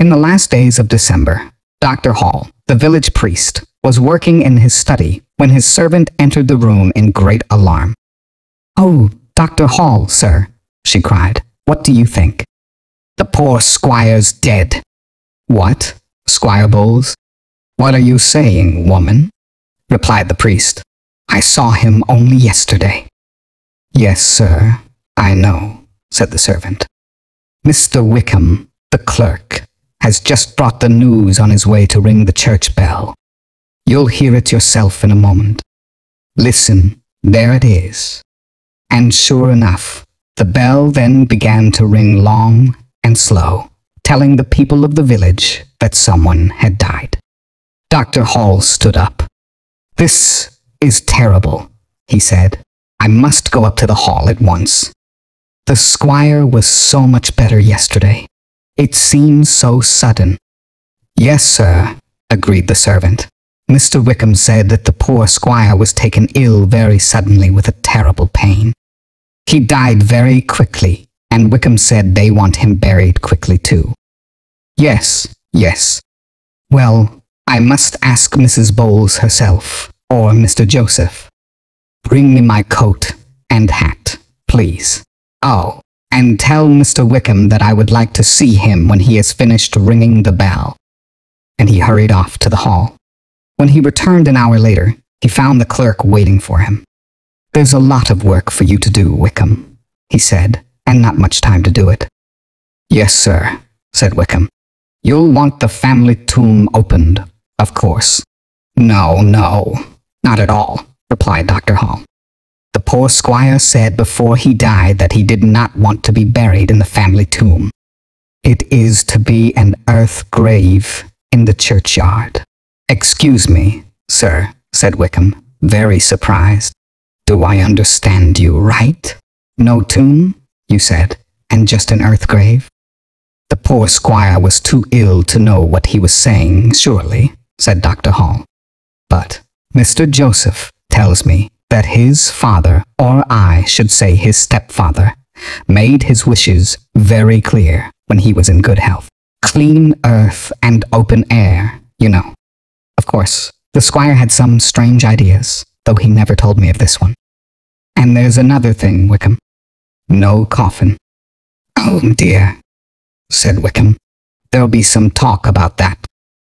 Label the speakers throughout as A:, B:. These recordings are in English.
A: In the last days of December, Dr. Hall, the village priest, was working in his study when his servant entered the room in great alarm. Oh, Dr. Hall, sir, she cried, what do you think? The poor squire's dead. What? Squire Bowles? What are you saying, woman? replied the priest. I saw him only yesterday. Yes, sir, I know, said the servant. Mr. Wickham, the clerk, has just brought the news on his way to ring the church bell. You'll hear it yourself in a moment. Listen, there it is. And sure enough, the bell then began to ring long and slow, telling the people of the village that someone had died. Dr. Hall stood up. This is terrible, he said. I must go up to the hall at once. The squire was so much better yesterday. It seems so sudden. Yes, sir, agreed the servant. Mr. Wickham said that the poor squire was taken ill very suddenly with a terrible pain. He died very quickly, and Wickham said they want him buried quickly too. Yes, yes. Well, I must ask Mrs. Bowles herself, or Mr. Joseph. Bring me my coat and hat, please. Oh, and tell Mr. Wickham that I would like to see him when he has finished ringing the bell. And he hurried off to the hall. When he returned an hour later, he found the clerk waiting for him. There's a lot of work for you to do, Wickham, he said, and not much time to do it. Yes, sir, said Wickham. You'll want the family tomb opened, of course. No, no, not at all, replied Dr. Hall. The poor squire said before he died that he did not want to be buried in the family tomb. It is to be an earth grave in the churchyard. Excuse me, sir, said Wickham, very surprised. Do I understand you right? No tomb, you said, and just an earth grave? The poor squire was too ill to know what he was saying, surely, said Dr. Hall. But Mr. Joseph tells me that his father, or I should say his stepfather, made his wishes very clear when he was in good health. Clean earth and open air, you know. Of course, the squire had some strange ideas, though he never told me of this one. And there's another thing, Wickham. No coffin. Oh dear, said Wickham. There'll be some talk about that.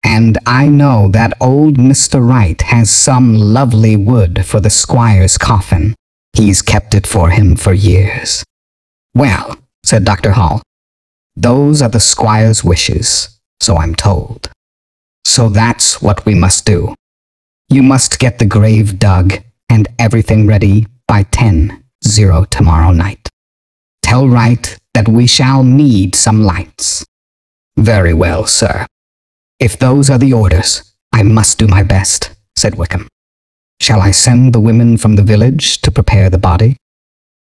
A: And I know that old Mr. Wright has some lovely wood for the squire's coffin. He's kept it for him for years. Well, said Dr. Hall, those are the squire's wishes, so I'm told. So that's what we must do. You must get the grave dug and everything ready by 10-0 tomorrow night. Tell Wright that we shall need some lights. Very well, sir. If those are the orders, I must do my best, said Wickham. Shall I send the women from the village to prepare the body?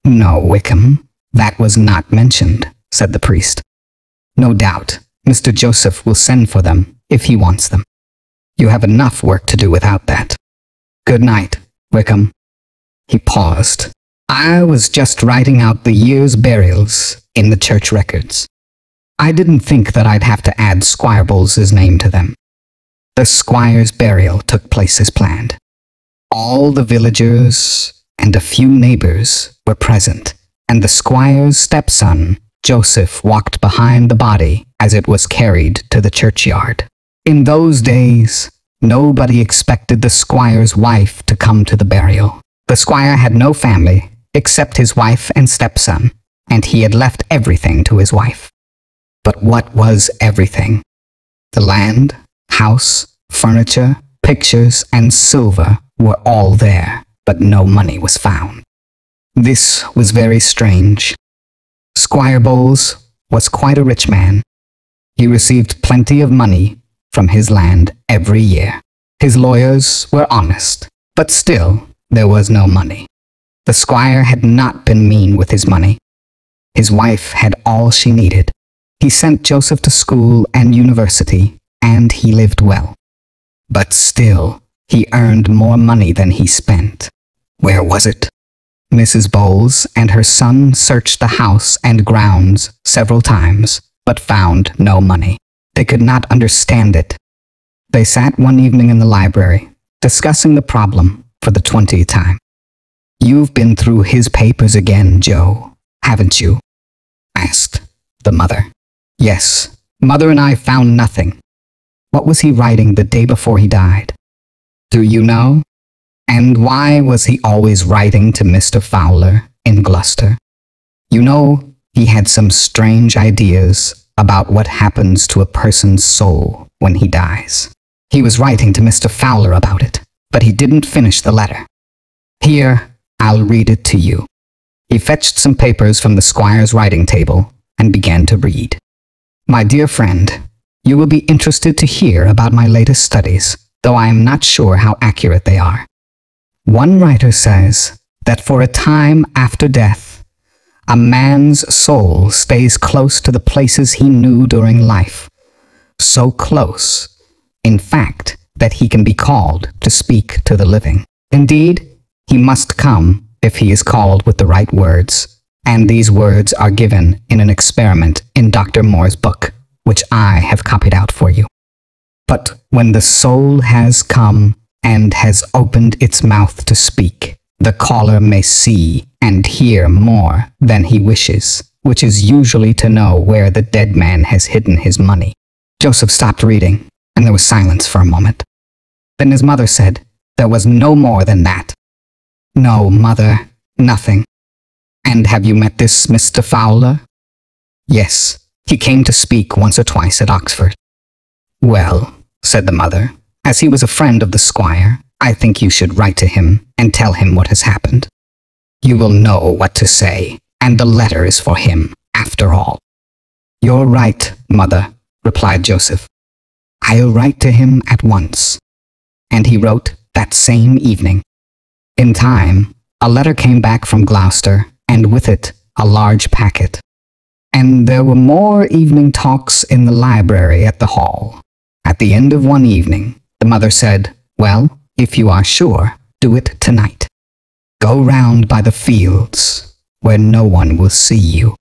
A: No, Wickham, that was not mentioned, said the priest. No doubt, Mr. Joseph will send for them if he wants them. You have enough work to do without that. Good night, Wickham. He paused. I was just writing out the year's burials in the church records. I didn't think that I'd have to add Squire Bowles's name to them. The squire's burial took place as planned. All the villagers and a few neighbors were present, and the squire's stepson, Joseph, walked behind the body as it was carried to the churchyard. In those days, nobody expected the squire's wife to come to the burial. The squire had no family except his wife and stepson, and he had left everything to his wife. But what was everything? The land, house, furniture, pictures, and silver were all there, but no money was found. This was very strange. Squire Bowles was quite a rich man. He received plenty of money from his land every year. His lawyers were honest, but still there was no money. The squire had not been mean with his money. His wife had all she needed, he sent Joseph to school and university, and he lived well. But still, he earned more money than he spent. Where was it? Mrs. Bowles and her son searched the house and grounds several times, but found no money. They could not understand it. They sat one evening in the library, discussing the problem for the twentieth time. You've been through his papers again, Joe, haven't you? asked the mother. Yes, mother and I found nothing. What was he writing the day before he died? Do you know? And why was he always writing to Mr. Fowler in Gloucester? You know, he had some strange ideas about what happens to a person's soul when he dies. He was writing to Mr. Fowler about it, but he didn't finish the letter. Here, I'll read it to you. He fetched some papers from the squire's writing table and began to read. My dear friend, you will be interested to hear about my latest studies, though I am not sure how accurate they are. One writer says that for a time after death, a man's soul stays close to the places he knew during life. So close, in fact, that he can be called to speak to the living. Indeed, he must come if he is called with the right words, and these words are given in an experiment in Dr. Moore's book, which I have copied out for you. But when the soul has come and has opened its mouth to speak, the caller may see and hear more than he wishes, which is usually to know where the dead man has hidden his money. Joseph stopped reading, and there was silence for a moment. Then his mother said, There was no more than that. No, mother, nothing. And have you met this Mr. Fowler? Yes, he came to speak once or twice at Oxford. Well, said the mother, as he was a friend of the squire, I think you should write to him and tell him what has happened. You will know what to say, and the letter is for him, after all. You're right, mother, replied Joseph. I'll write to him at once. And he wrote that same evening. In time, a letter came back from Gloucester, and with it, a large packet. And there were more evening talks in the library at the hall. At the end of one evening, the mother said, Well, if you are sure, do it tonight. Go round by the fields, where no one will see you.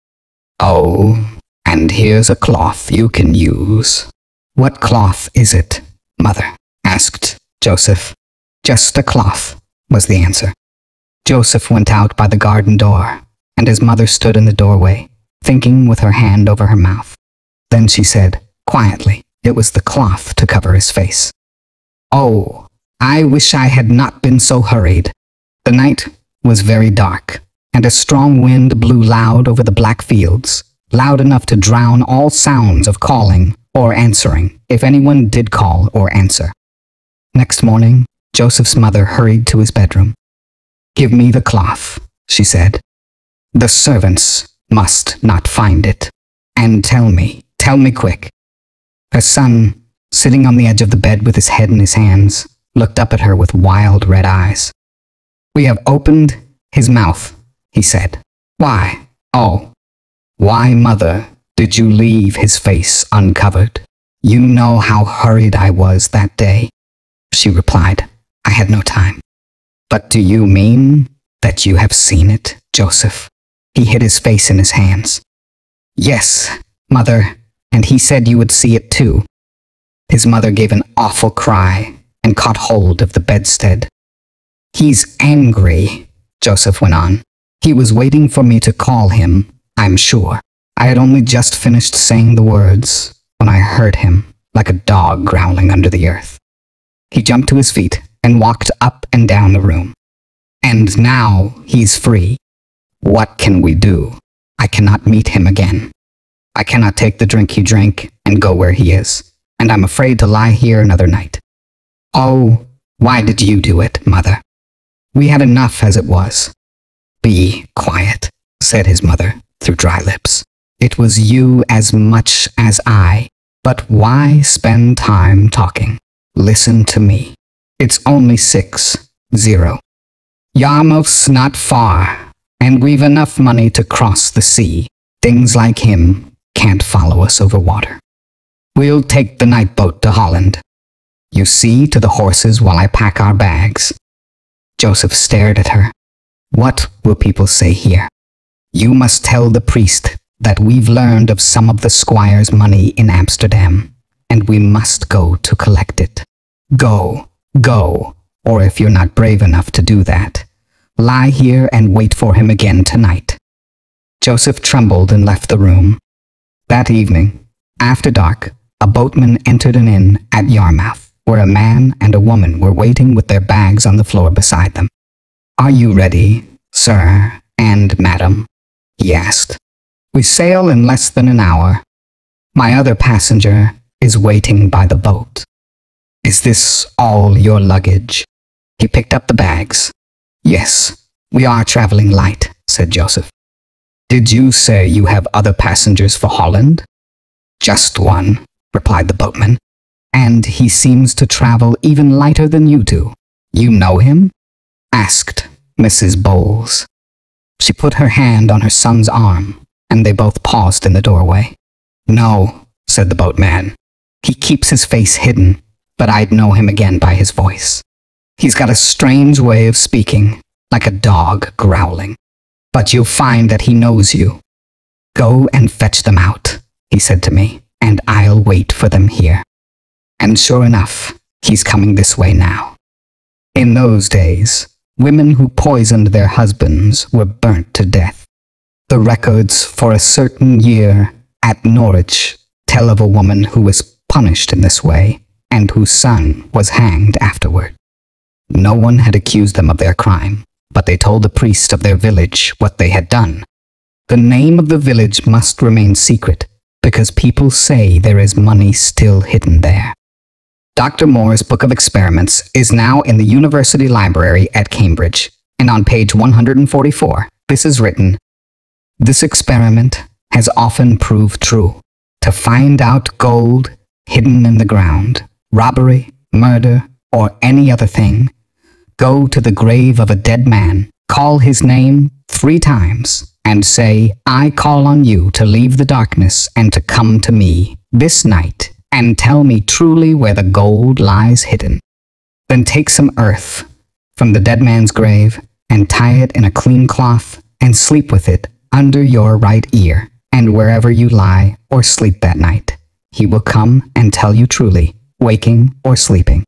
A: Oh, and here's a cloth you can use. What cloth is it, mother? asked Joseph. Just a cloth, was the answer. Joseph went out by the garden door, and his mother stood in the doorway, thinking with her hand over her mouth. Then she said, quietly, it was the cloth to cover his face. Oh, I wish I had not been so hurried. The night was very dark, and a strong wind blew loud over the black fields, loud enough to drown all sounds of calling or answering, if anyone did call or answer. Next morning, Joseph's mother hurried to his bedroom. Give me the cloth, she said. The servants must not find it. And tell me, tell me quick. Her son, sitting on the edge of the bed with his head in his hands, looked up at her with wild red eyes. We have opened his mouth, he said. Why? Oh, why, mother, did you leave his face uncovered? You know how hurried I was that day. She replied, I had no time. But do you mean that you have seen it, Joseph? He hid his face in his hands. Yes, mother, and he said you would see it too. His mother gave an awful cry and caught hold of the bedstead. He's angry, Joseph went on. He was waiting for me to call him, I'm sure. I had only just finished saying the words when I heard him, like a dog growling under the earth. He jumped to his feet and walked up and down the room. And now he's free. What can we do? I cannot meet him again. I cannot take the drink he drank and go where he is, and I'm afraid to lie here another night. Oh, why did you do it, mother? We had enough as it was. Be quiet, said his mother through dry lips. It was you as much as I. But why spend time talking? Listen to me. It's only six, zero. Yarmouth's not far, and we've enough money to cross the sea. Things like him can't follow us over water. We'll take the night boat to Holland. You see to the horses while I pack our bags. Joseph stared at her. What will people say here? You must tell the priest that we've learned of some of the squire's money in Amsterdam, and we must go to collect it. Go, go, or if you're not brave enough to do that, lie here and wait for him again tonight. Joseph trembled and left the room. That evening, after dark, a boatman entered an inn at Yarmouth, where a man and a woman were waiting with their bags on the floor beside them. Are you ready, sir and madam? he asked. We sail in less than an hour. My other passenger is waiting by the boat. Is this all your luggage? He picked up the bags. Yes, we are traveling light, said Joseph. Did you say you have other passengers for Holland? Just one, replied the boatman. And he seems to travel even lighter than you do. You know him? asked Mrs. Bowles. She put her hand on her son's arm, and they both paused in the doorway. No, said the boatman. He keeps his face hidden, but I'd know him again by his voice. He's got a strange way of speaking, like a dog growling. But you'll find that he knows you. Go and fetch them out, he said to me, and I'll wait for them here. And sure enough, he's coming this way now. In those days, women who poisoned their husbands were burnt to death. The records for a certain year at Norwich tell of a woman who was punished in this way and whose son was hanged afterward. No one had accused them of their crime, but they told the priest of their village what they had done. The name of the village must remain secret because people say there is money still hidden there. Dr. Moore's Book of Experiments is now in the University Library at Cambridge, and on page 144, this is written, This experiment has often proved true. To find out gold hidden in the ground, robbery, murder, or any other thing, go to the grave of a dead man, call his name three times, and say, I call on you to leave the darkness and to come to me this night and tell me truly where the gold lies hidden. Then take some earth from the dead man's grave and tie it in a clean cloth and sleep with it under your right ear and wherever you lie or sleep that night. He will come and tell you truly, waking or sleeping.